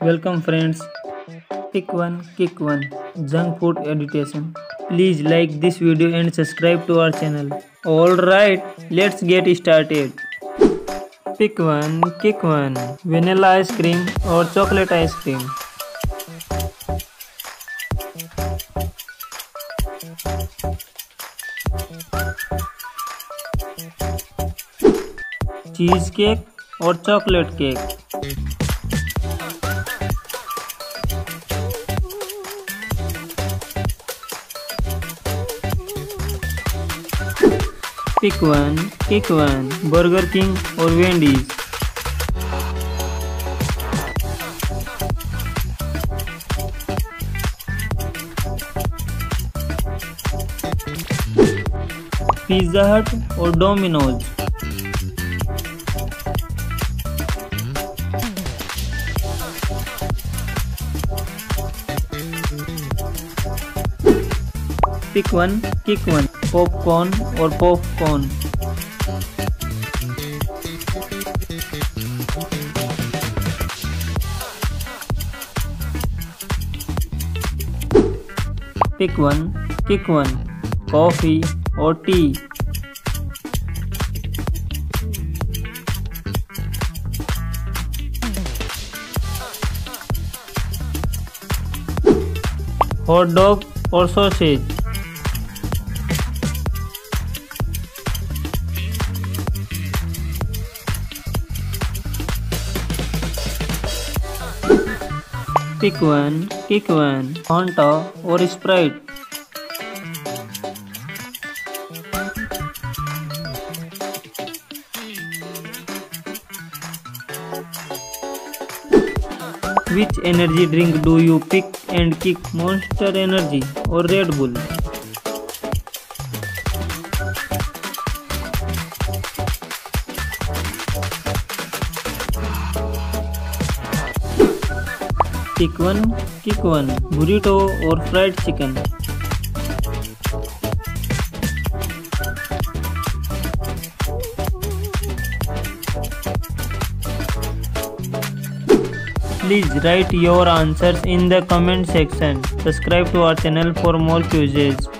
Welcome friends. Pick one, kick one. Junk food education. Please like this video and subscribe to our channel. Alright, let's get started. Pick one, kick one. Vanilla ice cream or chocolate ice cream. Cheesecake और chocolate cake Pick one pick one Burger King और Wendy's Pizza Hut और Domino's pick one kick one popcorn और popcorn pick one kick one coffee और tea hot dog और sausage Pick one, kick one. Fanta or Sprite. Which energy drink do you pick and kick? Monster Energy or Red Bull? Pick one, burrito और fried chicken? Please write your answers in the comment section. Subscribe to our channel for more quizzes.